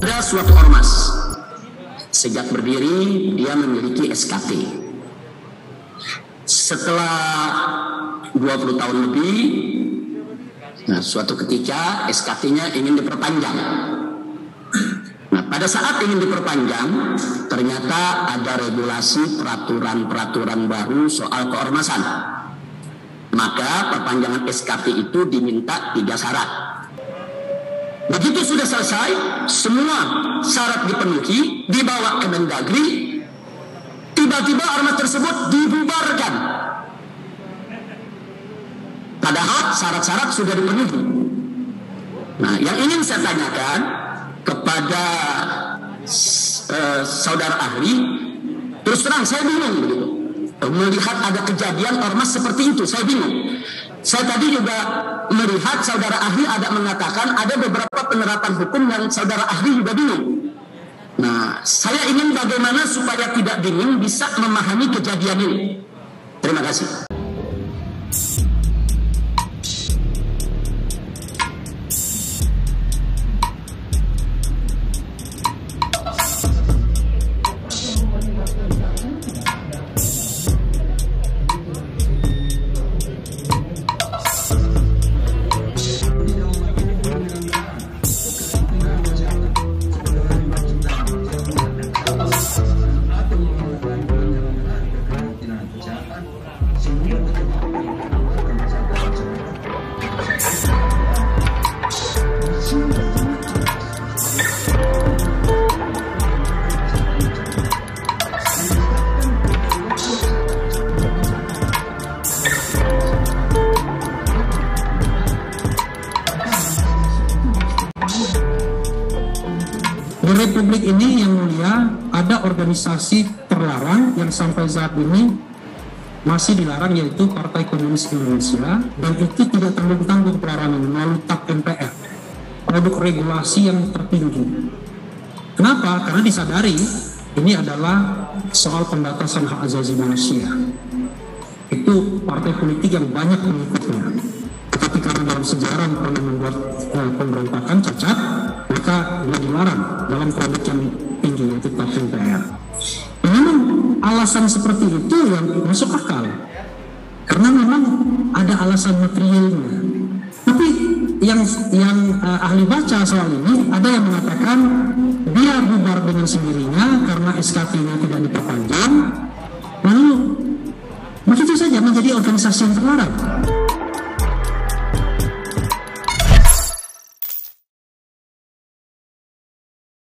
Ada suatu ormas. Sejak berdiri, dia memiliki SKT. Setelah 20 tahun lebih, nah, suatu ketika SKT-nya ingin diperpanjang. Nah, pada saat ingin diperpanjang, ternyata ada regulasi peraturan-peraturan baru soal keormasan. Maka perpanjangan SKT itu diminta tiga syarat. Begitu sudah selesai, semua syarat dipenuhi, dibawa ke Mendagri, tiba-tiba ormas tersebut dibubarkan. Padahal syarat-syarat sudah dipenuhi. Nah, yang ingin saya tanyakan kepada uh, saudara ahli, terus terang saya bingung begitu. Melihat ada kejadian ormas seperti itu, saya bingung. Saya tadi juga melihat saudara ahli ada mengatakan ada beberapa penerapan hukum yang saudara ahli juga bingung. Nah, saya ingin bagaimana supaya tidak bingung bisa memahami kejadian ini. Terima kasih. Di Republik ini yang mulia ada organisasi terlarang yang sampai saat ini masih dilarang yaitu Partai Komunis Indonesia dan itu tidak tanggung-tanggung pelarangan melalui TAP MPR produk regulasi yang tertinggi. Kenapa? Karena disadari ini adalah soal pembatasan hak asasi manusia. Itu partai politik yang banyak mengikutnya. Tetapi karena dalam sejarah pernah membuat eh, pemberontakan cacat, dilarang dalam produk yang tinggi yaitu TAP MPR. Memang alasan seperti itu yang masuk akal. Karena memang ada alasan materialnya. Tapi yang yang uh, ahli baca soal ini ada yang mengatakan dia bubar dengan sendirinya karena SKT-nya tidak diperpanjang. Lalu begitu saja menjadi organisasi yang terlarang.